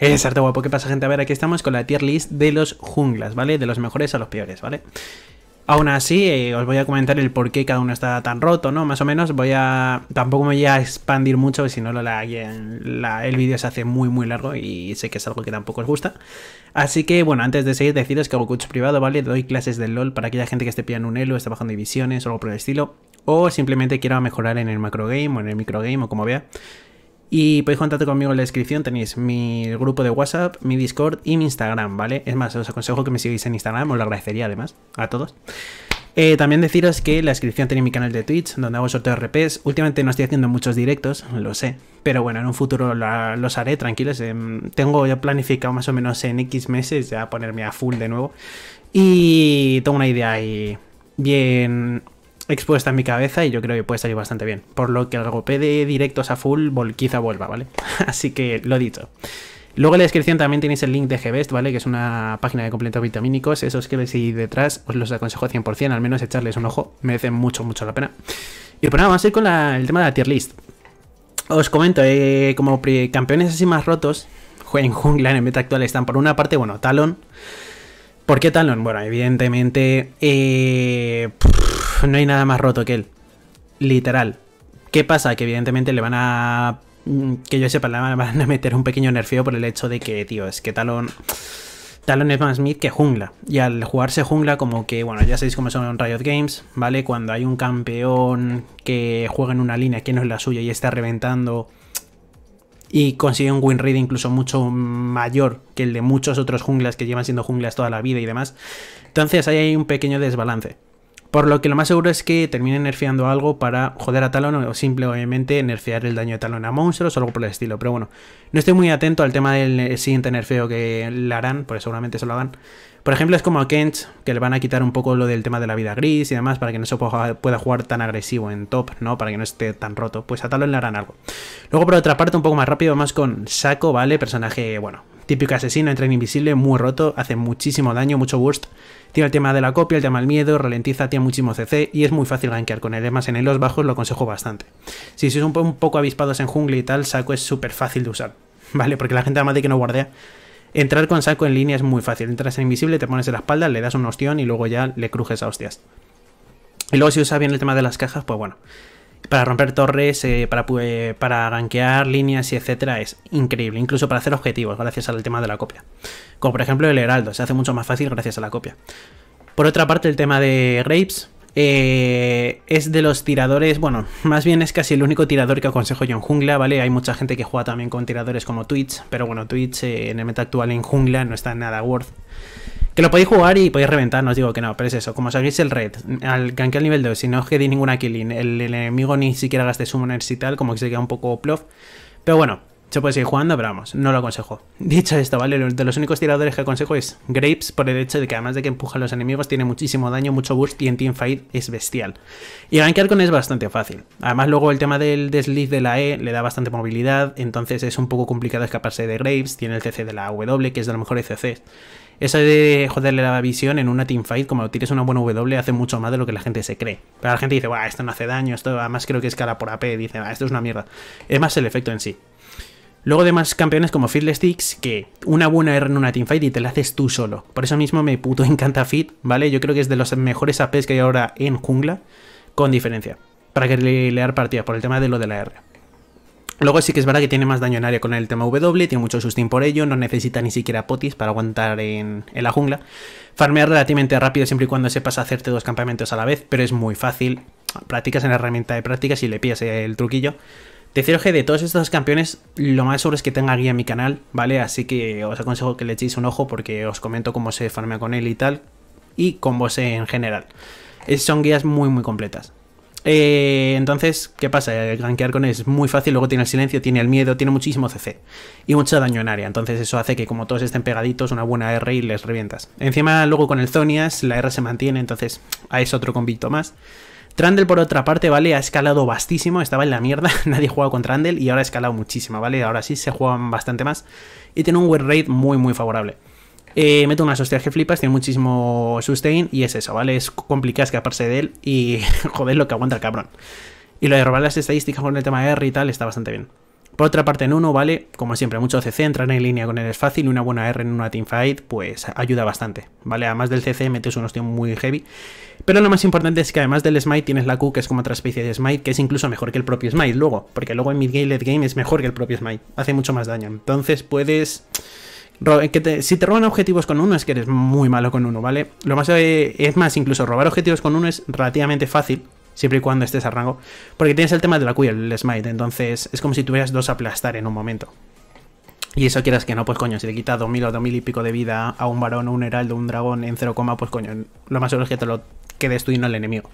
Es arte guapo, ¿qué pasa gente? A ver, aquí estamos con la tier list de los junglas, ¿vale? De los mejores a los peores, ¿vale? Aún así, eh, os voy a comentar el por qué cada uno está tan roto, ¿no? Más o menos voy a... Tampoco me voy a expandir mucho, si no la, la, el vídeo se hace muy muy largo y sé que es algo que tampoco os gusta. Así que, bueno, antes de seguir, deciros que hago coach privado, ¿vale? Doy clases del LoL para aquella gente que esté pillando un elo, esté bajando divisiones o algo por el estilo. O simplemente quiera mejorar en el macro game o en el micro game o como vea. Y podéis contactar conmigo en la descripción, tenéis mi grupo de WhatsApp, mi Discord y mi Instagram, ¿vale? Es más, os aconsejo que me sigáis en Instagram, os lo agradecería además a todos. Eh, también deciros que la descripción tenéis mi canal de Twitch, donde hago sorteos RPs. Últimamente no estoy haciendo muchos directos, lo sé, pero bueno, en un futuro los haré, tranquilos. Em, tengo ya planificado más o menos en X meses ya ponerme a full de nuevo. Y tengo una idea ahí bien expuesta en mi cabeza y yo creo que puede salir bastante bien. Por lo que el golpe de directos a full quizá vuelva, ¿vale? Así que lo dicho. Luego en la descripción también tenéis el link de GBest, ¿vale? Que es una página de complementos vitamínicos. Esos que veis ahí detrás os los aconsejo 100%, al menos echarles un ojo. Merecen mucho, mucho la pena. Y pues nada, vamos a ir con el tema de la tier list. Os comento, eh, como campeones así más rotos, en jungla en meta actual están por una parte, bueno, Talon. ¿Por qué Talon? Bueno, evidentemente... Eh, no hay nada más roto que él. Literal. ¿Qué pasa? Que evidentemente le van a... Mm, que yo sepa, le van a meter un pequeño nerfeo por el hecho de que, tío, es que Talon... Talon es más mid que jungla. Y al jugarse jungla, como que, bueno, ya sabéis cómo son Riot Games, ¿vale? Cuando hay un campeón que juega en una línea que no es la suya y está reventando y consigue un win rate incluso mucho mayor que el de muchos otros junglas que llevan siendo junglas toda la vida y demás. Entonces ahí hay un pequeño desbalance. Por lo que lo más seguro es que termine nerfeando algo para joder a Talon o simplemente nerfear el daño de Talon a monstruos o algo por el estilo. Pero bueno, no estoy muy atento al tema del siguiente nerfeo que le harán, porque seguramente se lo hagan. Por ejemplo, es como a Kench, que le van a quitar un poco lo del tema de la vida gris y demás, para que no se pueda jugar tan agresivo en top, ¿no? Para que no esté tan roto. Pues a Talon le harán algo. Luego, por otra parte, un poco más rápido, más con Saco, ¿vale? Personaje, bueno, típico asesino, en invisible, muy roto, hace muchísimo daño, mucho burst. Tiene el tema de la copia, el tema del miedo, ralentiza, tiene muchísimo CC y es muy fácil gankear con él. Además, en los bajos lo aconsejo bastante. Si sois un, un poco avispados en jungla y tal, Saco es súper fácil de usar, ¿vale? Porque la gente además de que no guardea, entrar con Saco en línea es muy fácil. Entras en invisible, te pones en la espalda, le das un ostión y luego ya le crujes a hostias. Y luego si usa bien el tema de las cajas, pues bueno, para romper torres, eh, para, para rankear líneas y etcétera, es increíble. Incluso para hacer objetivos, gracias al tema de la copia. Como por ejemplo el Heraldo, se hace mucho más fácil gracias a la copia. Por otra parte, el tema de Grapes. Eh, es de los tiradores, bueno, más bien es casi el único tirador que aconsejo yo en jungla, ¿vale? Hay mucha gente que juega también con tiradores como Twitch, pero bueno, Twitch eh, en el meta actual en jungla no está nada worth. Que lo podéis jugar y podéis reventar, no os digo que no, pero es eso. Como sabéis el red, al gankear nivel 2, si no os quedéis ninguna killing, el, enemigo ni siquiera gaste summoners y tal, como que se queda un poco plof. Pero bueno, se puede seguir jugando, pero vamos, no lo aconsejo. Dicho esto, ¿vale? De los únicos tiradores que aconsejo es Grapes, por el hecho de que además de que empuja a los enemigos, tiene muchísimo daño, mucho burst y en teamfight es bestial. Y gankear con es bastante fácil. Además, luego el tema del desliz de la E le da bastante movilidad, entonces es un poco complicado escaparse de Graves. Tiene el CC de la W, que es de los mejores CCs. Eso de joderle la visión en una teamfight, como tires una buena W, hace mucho más de lo que la gente se cree. Pero la gente dice, Buah, esto no hace daño, esto además creo que es cara por AP, dice, esto es una mierda. Es más el efecto en sí. Luego demás campeones como Fearless Sticks, que una buena R en una teamfight y te la haces tú solo. Por eso mismo me puto encanta Fit, ¿vale? Yo creo que es de los mejores APs que hay ahora en jungla, con diferencia. Para que le lear partidas, por el tema de lo de la R. Luego sí que es verdad que tiene más daño en área con el tema W, tiene mucho sustain por ello, no necesita ni siquiera potis para aguantar en, la jungla. Farmear relativamente rápido siempre y cuando sepas hacerte dos campamentos a la vez, pero es muy fácil. Practicas en la herramienta de prácticas y le pillas el truquillo. Deciros que de todos estos campeones, lo más seguro es que tenga guía en mi canal, ¿vale? Así que os aconsejo que le echéis un ojo porque os comento cómo se farmea con él y tal, y con vos en general. son guías muy, muy completas. Eh, entonces, ¿qué pasa? Gankear con es muy fácil, luego tiene el silencio, tiene el miedo, tiene muchísimo CC y mucho daño en área. Entonces eso hace que como todos estén pegaditos, una buena R y les revientas. Encima luego con el Zonias la R se mantiene, entonces es otro convicto más. Trandel por otra parte, ¿vale? Ha escalado bastísimo, estaba en la mierda, nadie jugaba con Trandel y ahora ha escalado muchísimo, ¿vale? Ahora sí se juegan bastante más y tiene un win rate muy muy favorable. Eh, meto unas hostias que flipas, tiene muchísimo sustain y es eso, ¿vale? Es complicado escaparse de él y joder lo que aguanta el cabrón. Y lo de robar las estadísticas con el tema de R y tal está bastante bien. Por otra parte, en uno, ¿vale? Como siempre, mucho CC, entrar en línea con él es fácil y una buena R en una teamfight, pues ayuda bastante, ¿vale? Además del CC, metes un hostia muy heavy. Pero lo más importante es que además del Smite tienes la Q, que es como otra especie de Smite, que es incluso mejor que el propio Smite luego, porque luego en mid-game, late game es mejor que el propio Smite, hace mucho más daño. Entonces puedes que si te roban objetivos con uno es que eres muy malo con uno, ¿vale? Lo más eh, es más, incluso robar objetivos con uno es relativamente fácil, siempre y cuando estés a rango, porque tienes el tema de la Q el smite, entonces es como si tuvieras dos aplastar en un momento. Y eso quieras que no, pues coño, si le quita 2000 o 2000 y pico de vida a un varón, un heraldo, un dragón en 0, pues coño, lo más seguro es que te lo quedes tú y el enemigo.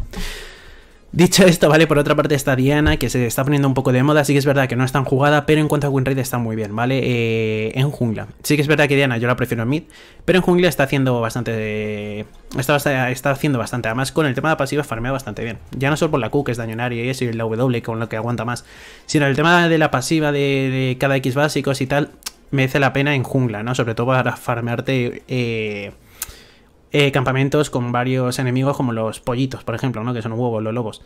Dicho esto, vale, por otra parte está Diana, que se está poniendo un poco de moda, sí que es verdad que no es tan jugada, pero en cuanto a winrate está muy bien, ¿vale? Eh, en jungla. Sí que es verdad que Diana yo la prefiero en mid, pero en jungla está haciendo bastante... Está, haciendo bastante, además con el tema de pasiva farmea bastante bien. Ya no solo por la Q, que es daño en área y eso, y la W, con lo que aguanta más, sino el tema de la pasiva de, cada X básicos y tal, merece la pena en jungla, ¿no? Sobre todo para farmearte... Eh, eh, campamentos con varios enemigos como los pollitos, por ejemplo, ¿no? Que son huevos, los lobos.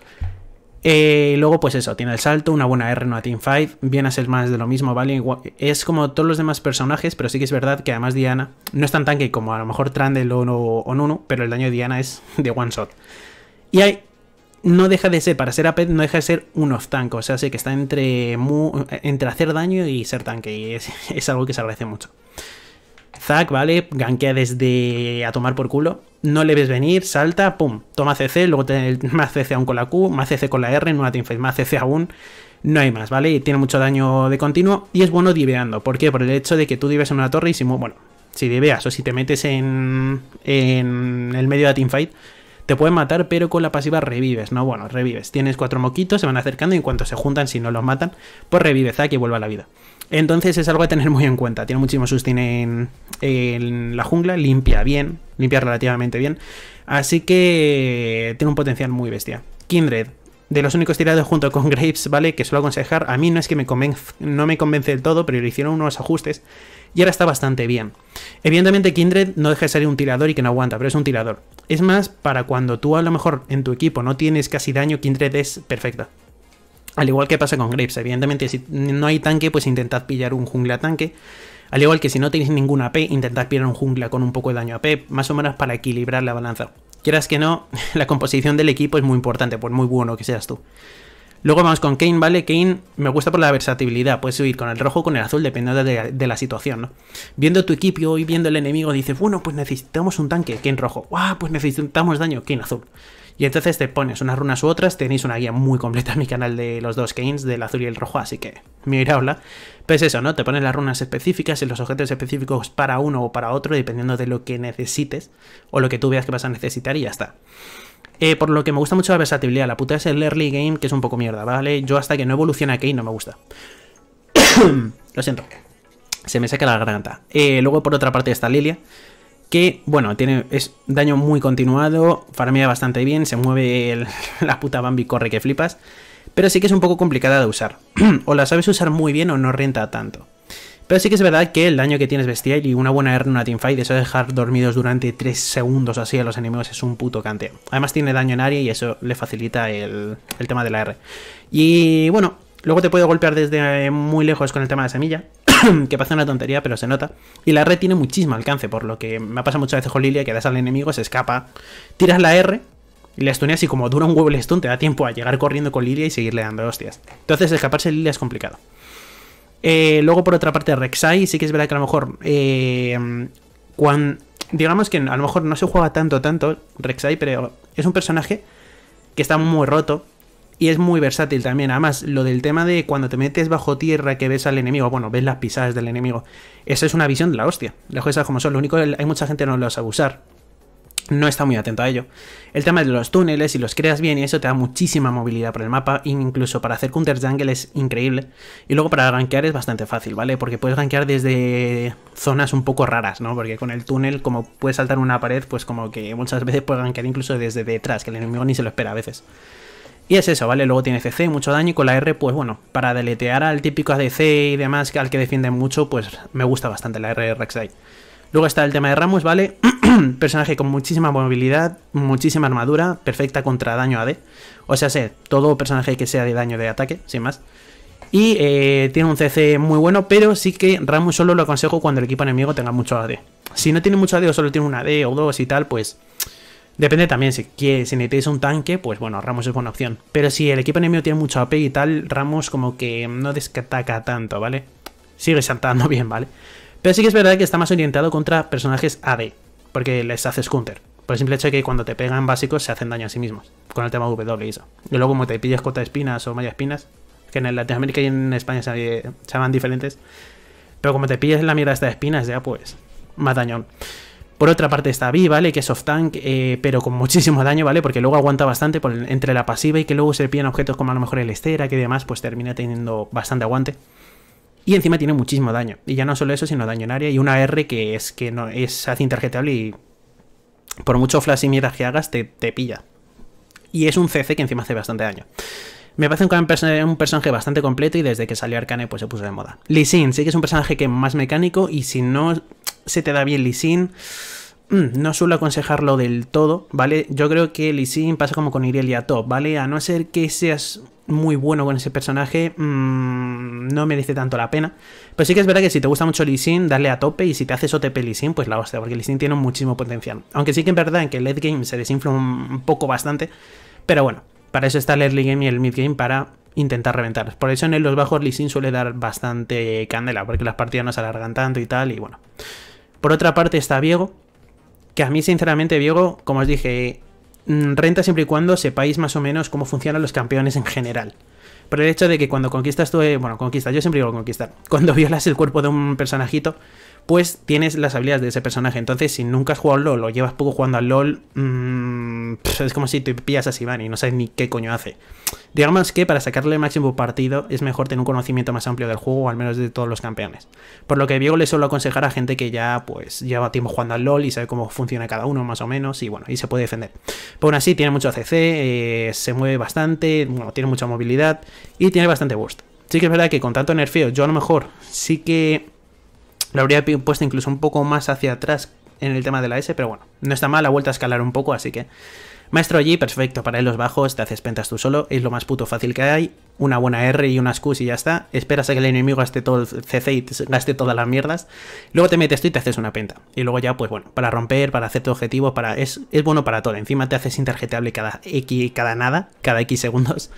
Eh, luego, pues eso, tiene el salto, una buena R, una Team 5. Viene a ser más de lo mismo, ¿vale? Es como todos los demás personajes, pero sí que es verdad que además Diana no es tan tanque como a lo mejor Trandel o, o Nunu, pero el daño de Diana es de one shot. Y hay, no deja de ser, para ser AP, no deja de ser un off-tank, o sea, sí que está entre, entre hacer daño y ser tanque, y es, es algo que se agradece mucho. Zack, ¿vale? Gankea desde a tomar por culo. No le ves venir, salta, pum, toma CC, luego más CC aún con la Q, más CC con la R, no una teamfight, más CC aún. No hay más, ¿vale? Y tiene mucho daño de continuo y es bueno diveando. ¿Por qué? Por el hecho de que tú dives en una torre y si, bueno, si diveas o si te metes en, en el medio de la teamfight, te pueden matar, pero con la pasiva revives, ¿no? Bueno, revives. Tienes cuatro moquitos, se van acercando y en cuanto se juntan, si no los matan, pues revive Zack y vuelve a la vida. Entonces es algo a tener muy en cuenta. Tiene muchísimo sustain en, la jungla, limpia bien, limpia relativamente bien. Así que tiene un potencial muy bestia. Kindred, de los únicos tirados junto con Graves, ¿vale? Que suelo aconsejar. A mí no es que me no me convence del todo, pero le hicieron unos ajustes y ahora está bastante bien. Evidentemente Kindred no deja de ser un tirador y que no aguanta, pero es un tirador. Es más, para cuando tú a lo mejor en tu equipo no tienes casi daño, Kindred es perfecta. Al igual que pasa con Graves, evidentemente si no hay tanque, pues intentad pillar un jungla tanque. Al igual que si no tenéis ninguna AP, intentad pillar un jungla con un poco de daño AP, más o menos para equilibrar la balanza. Quieras que no, la composición del equipo es muy importante, por muy bueno que seas tú. Luego vamos con Kane, ¿vale? Kane me gusta por la versatilidad. Puedes subir con el rojo o con el azul, dependiendo de, la situación, ¿no? Viendo tu equipo y viendo el enemigo, dices, bueno, pues necesitamos un tanque, Kane rojo. ¡Guau! Pues necesitamos daño, Kane azul. Y entonces te pones unas runas u otras. Tenéis una guía muy completa en mi canal de los dos Kanes, del azul y el rojo, así que hablar. Pues eso, ¿no? Te pones las runas específicas y los objetos específicos para uno o para otro, dependiendo de lo que necesites o lo que tú veas que vas a necesitar y ya está. Eh, por lo que me gusta mucho la versatilidad. La puta es el early game, que es un poco mierda, ¿vale? Yo hasta que no evoluciona Kane no me gusta. lo siento. Se me seca la garganta. Eh, luego, por otra parte, está Lilia que, bueno, tiene es daño muy continuado, farmea bastante bien, se mueve la puta Bambi, corre que flipas, pero sí que es un poco complicada de usar. o la sabes usar muy bien o no renta tanto. Pero sí que es verdad que el daño que tienes bestial y una buena R en una teamfight, eso de dejar dormidos durante 3 segundos así a los enemigos es un puto canteo. Además tiene daño en área y eso le facilita el, el tema de la R. Y bueno, luego te puede golpear desde muy lejos con el tema de semilla. que pasa una tontería, pero se nota. Y la R tiene muchísimo alcance, por lo que me ha pasado muchas veces con Lilia, que das al enemigo, se escapa, tiras la R y le stuneas y como dura un huevo el stun, te da tiempo a llegar corriendo con Lilia y seguirle dando hostias. Entonces escaparse de Lilia es complicado. Eh, luego por otra parte Rek'Sai, sí que es verdad que a lo mejor... Eh, cuando, digamos que a lo mejor no se juega tanto, tanto Rek'Sai, pero es un personaje que está muy roto y es muy versátil también. Además, lo del tema de cuando te metes bajo tierra que ves al enemigo, bueno, ves las pisadas del enemigo, esa es una visión de la hostia. Las cosas como son. Lo único, hay mucha gente no lo sabe usar. No está muy atento a ello. El tema de los túneles, si los creas bien y eso te da muchísima movilidad por el mapa, incluso para hacer counter jungle es increíble. Y luego para gankear es bastante fácil, ¿vale? Porque puedes gankear desde zonas un poco raras, ¿no? Porque con el túnel, como puedes saltar una pared, pues como que muchas veces puedes gankear incluso desde detrás, que el enemigo ni se lo espera a veces. Y es eso, ¿vale? Luego tiene CC, mucho daño, y con la R, pues bueno, para deletear al típico ADC y demás, al que defiende mucho, pues me gusta bastante la R de Rek'Sai. Luego está el tema de Ramos, ¿vale? Personaje con muchísima movilidad, muchísima armadura, perfecta contra daño AD. O sea, sé, todo personaje que sea de daño de ataque, sin más. Y eh, tiene un CC muy bueno, pero sí que Ramos solo lo aconsejo cuando el equipo enemigo tenga mucho AD. Si no tiene mucho AD o solo tiene un AD o dos y tal, pues Depende también, si, necesitáis un tanque, pues bueno, Ramos es buena opción. Pero si el equipo enemigo tiene mucho AP y tal, Ramos como que no descataca tanto, ¿vale? Sigue saltando bien, ¿vale? Pero sí que es verdad que está más orientado contra personajes AD, porque les haces counter. Por el simple hecho de que cuando te pegan básicos se hacen daño a sí mismos, con el tema W y eso. Y luego como te pillas cota de espinas o malla espinas, que en Latinoamérica y en España se, llaman diferentes, pero como te pillas la mierda esta de espinas ya pues, más daño. Por otra parte está Vi, ¿vale? Que es off tank, eh, pero con muchísimo daño, ¿vale? Porque luego aguanta bastante entre la pasiva y que luego se pillan objetos como a lo mejor el estera que demás, pues termina teniendo bastante aguante. Y encima tiene muchísimo daño. Y ya no solo eso, sino daño en área. Y una R que es que no es hace y por mucho flash y mierda que hagas, te, te pilla. Y es un CC que encima hace bastante daño. Me parece un, un, personaje bastante completo y desde que salió Arcane pues se puso de moda. Lee Sin, sí que es un personaje que más mecánico y si no se te da bien Lee mm, no suelo aconsejarlo del todo, ¿vale? Yo creo que Lee pasa como con Irelia Top, ¿vale? A no ser que seas muy bueno con ese personaje, mmm, no merece tanto la pena. Pero sí que es verdad que si te gusta mucho Lee Sin, darle a tope y si te haces OTP Lee pues la hostia, porque Lee Sin tiene muchísimo potencial. Aunque sí que es verdad que el late game se desinfla un poco bastante, pero bueno, para eso está el early game y el mid game para intentar reventar. Por eso en los bajos Lee Sin suele dar bastante candela, porque las partidas no se alargan tanto y tal, y bueno. Por otra parte está Viego, que a mí sinceramente Viego, como os dije, renta siempre y cuando sepáis más o menos cómo funcionan los campeones en general. Por el hecho de que cuando conquistas tú, eh, bueno, conquistas, yo siempre digo conquistar, cuando violas el cuerpo de un personajito, pues tienes las habilidades de ese personaje. Entonces, si nunca has jugado al LOL o llevas poco jugando al LOL, mmm, es como si te pillas a Sivani y no sabes ni qué coño hace. Digamos que para sacarle el máximo partido es mejor tener un conocimiento más amplio del juego, o al menos de todos los campeones. Por lo que Diego le suelo aconsejar a gente que ya pues lleva tiempo jugando al LOL y sabe cómo funciona cada uno más o menos y bueno, y se puede defender. Pero aún así tiene mucho CC, eh, se mueve bastante, bueno, tiene mucha movilidad y tiene bastante boost. Sí que es verdad que con tanto nerfeo yo a lo mejor sí que lo habría puesto incluso un poco más hacia atrás en el tema de la S, pero bueno, no está mal, ha vuelto a escalar un poco, así que... Maestro G, perfecto, para él los bajos, te haces pentas tú solo, es lo más puto fácil que hay, una buena R y unas Qs y ya está, esperas a que el enemigo gaste todo el CC y gaste todas las mierdas, luego te metes tú y te haces una penta, y luego ya, pues bueno, para romper, para hacer tu objetivo, para es, es bueno para todo, encima te haces interjeteable cada X, cada nada, cada X segundos,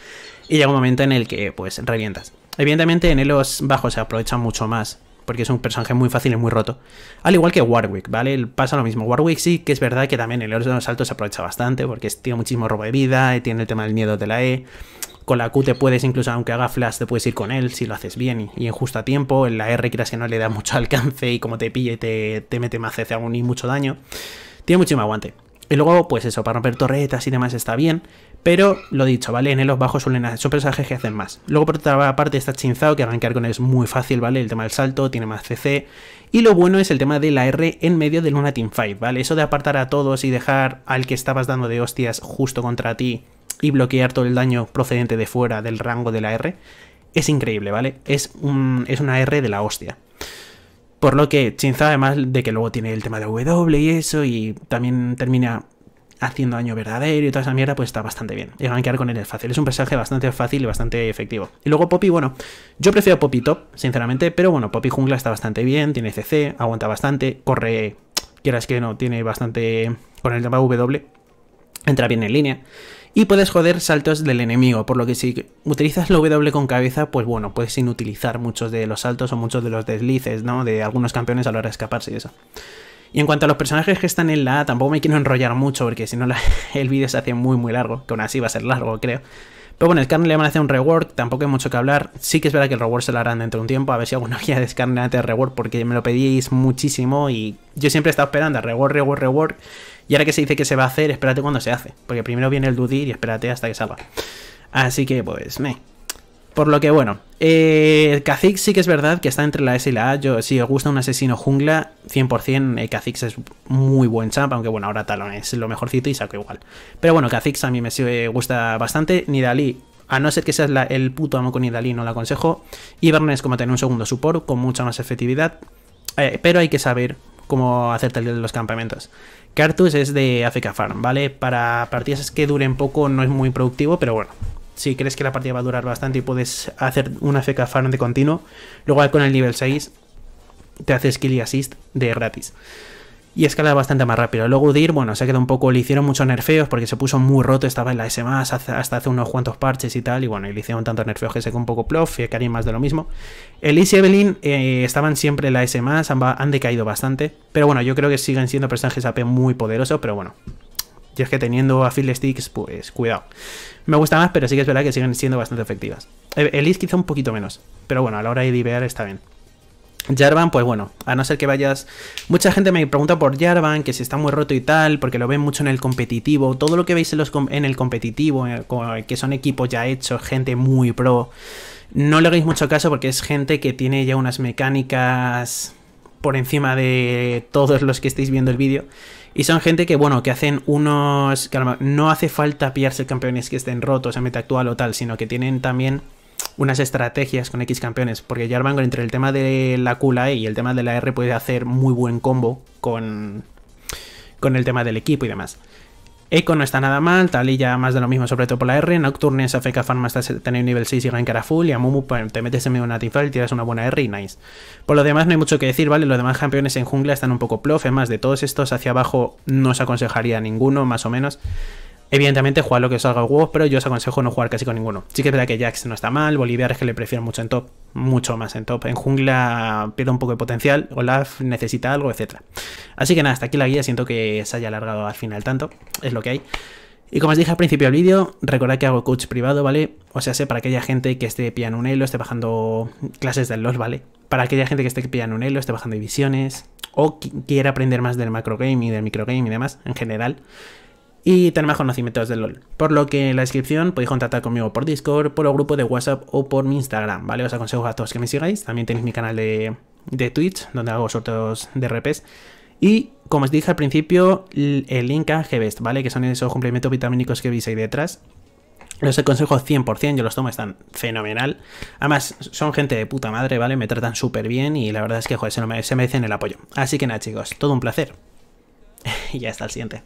y llega un momento en el que, pues, revientas. Evidentemente en los bajos se aprovecha mucho más porque es un personaje muy fácil y muy roto. Al igual que Warwick, ¿vale? Pasa lo mismo. Warwick sí que es verdad que también el de los saltos se aprovecha bastante, porque tiene muchísimo robo de vida, tiene el tema del miedo de la E. Con la Q te puedes, incluso aunque haga flash, te puedes ir con él si lo haces bien y, en justo a tiempo. En la R, quieras que no le da mucho alcance y como te pille, te, te mete más CC aún y mucho daño. Tiene muchísimo aguante. Y luego, pues eso, para romper torretas y demás está bien. Pero lo dicho, ¿vale? En los bajos suelen hacer, son personajes que hacen más. Luego por otra parte está Chinzao, que arrancar con él es muy fácil, ¿vale? El tema del salto, tiene más CC. Y lo bueno es el tema de la R en medio de una teamfight, ¿vale? Eso de apartar a todos y dejar al que estabas dando de hostias justo contra ti y bloquear todo el daño procedente de fuera del rango de la R, es increíble, ¿vale? Es, un, es una R de la hostia. Por lo que Chinzao, además de que luego tiene el tema de W y eso, y también termina haciendo daño verdadero y toda esa mierda, pues está bastante bien. Y quedar con él es fácil. Es un personaje bastante fácil y bastante efectivo. Y luego Poppy, bueno, yo prefiero Poppy top, sinceramente, pero bueno, Poppy jungla está bastante bien, tiene CC, aguanta bastante, corre, quieras que no, tiene bastante con el tema W, entra bien en línea. Y puedes joder saltos del enemigo, por lo que si utilizas la W con cabeza, pues bueno, puedes inutilizar muchos de los saltos o muchos de los deslices, ¿no? De algunos campeones a la hora de escaparse y eso. Y en cuanto a los personajes que están en la A, tampoco me quiero enrollar mucho porque si no el vídeo se hace muy muy largo, que aún así va a ser largo creo. Pero bueno, el Scarnet le van a hacer un rework, tampoco hay mucho que hablar. Sí que es verdad que el rework se lo harán dentro de un tiempo, a ver si alguna guía de Scarnet antes rework porque me lo pedíais muchísimo y yo siempre he estado esperando a rework, rework, rework. Y ahora que se dice que se va a hacer, espérate cuando se hace, porque primero viene el Dudir y espérate hasta que salga. Así que pues, me. Por lo que bueno, eh, Kha'Zix sí que es verdad que está entre la S y la A. Yo, si os gusta un asesino jungla, 100% eh, Kha'Zix es muy buen champ, aunque bueno, ahora Talon es lo mejorcito y saco igual. Pero bueno, Kha'Zix a mí me gusta bastante. Nidalí, a no ser que seas el puto amo con Nidalí, no lo aconsejo. Y es como tener un segundo support con mucha más efectividad. Eh, pero hay que saber cómo hacerte los campamentos. Cartus es de AFK Farm, ¿vale? Para partidas que duren poco no es muy productivo, pero bueno, si crees que la partida va a durar bastante y puedes hacer una FK farm de continuo, luego con el nivel 6 te hace skill y assist de gratis y escala bastante más rápido. Luego Udir, bueno, se quedado un poco, le hicieron muchos nerfeos porque se puso muy roto, estaba en la S hasta hace unos cuantos parches y tal, y bueno, y le hicieron tantos nerfeos que se quedó un poco plof y Karim más de lo mismo. Elise y Evelyn estaban siempre en la S han, han decaído bastante, pero bueno, yo creo que siguen siendo personajes AP muy poderosos, pero bueno, y es que teniendo a Sticks, pues cuidado. Me gusta más, pero sí que es verdad que siguen siendo bastante efectivas. Elise quizá un poquito menos, pero bueno, a la hora de divear está bien. Jarvan, pues bueno, a no ser que vayas... Mucha gente me pregunta por Jarvan, que si está muy roto y tal, porque lo ven mucho en el competitivo. Todo lo que veis en, el competitivo, eh, que son equipos ya hechos, gente muy pro, no le hagáis mucho caso porque es gente que tiene ya unas mecánicas por encima de todos los que estéis viendo el vídeo. Y son gente que, bueno, que hacen unos... no hace falta pillarse campeones que estén rotos en meta actual o tal, sino que tienen también unas estrategias con X campeones, porque Jarvan entre el tema de la Q, y el tema de la R puede hacer muy buen combo con, con el tema del equipo y demás. Echo no está nada mal, Talilla más de lo mismo, sobre todo por la R. Nocturne es AFK farm hasta tener nivel 6 y gankar full. Y a Mumu pues, te metes en medio de una teamfight y tiras una buena R y nice. Por lo demás no hay mucho que decir, ¿vale? Los demás campeones en jungla están un poco plof. Es más, de todos estos hacia abajo no os aconsejaría ninguno, más o menos. Evidentemente, jugar lo que os salga huevos, pero yo os aconsejo no jugar casi con ninguno. Sí que es verdad que Jax no está mal, Bolívar es que le prefiero mucho en top, mucho más en top. En jungla pierde un poco de potencial, Olaf necesita algo, etc. Así que nada, hasta aquí la guía, siento que se haya alargado al final tanto, es lo que hay. Y como os dije al principio del vídeo, recordad que hago coach privado, ¿vale? O sea, sé para aquella gente que esté pillando un elo, esté bajando clases del LOL, ¿vale? Para aquella gente que esté pillando un elo, esté bajando divisiones, o quiera aprender más del macro game y del microgame y demás, en general y tener más conocimientos del LOL. Por lo que en la descripción podéis contactar conmigo por Discord, por el grupo de WhatsApp o por mi Instagram, ¿vale? Os aconsejo a todos que me sigáis. También tenéis mi canal de, de Twitch, donde hago sorteos de RPs. Y como os dije al principio, el link a Gbest, ¿vale? Que son esos complementos vitamínicos que veis ahí detrás. Los aconsejo 100%, yo los tomo, están fenomenal. Además, son gente de puta madre, ¿vale? Me tratan súper bien y la verdad es que, joder, se, me, se merecen el apoyo. Así que nada, chicos, todo un placer. y ya está el siguiente.